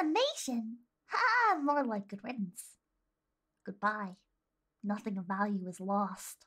Animation? Ha! More like good riddance. Goodbye. Nothing of value is lost.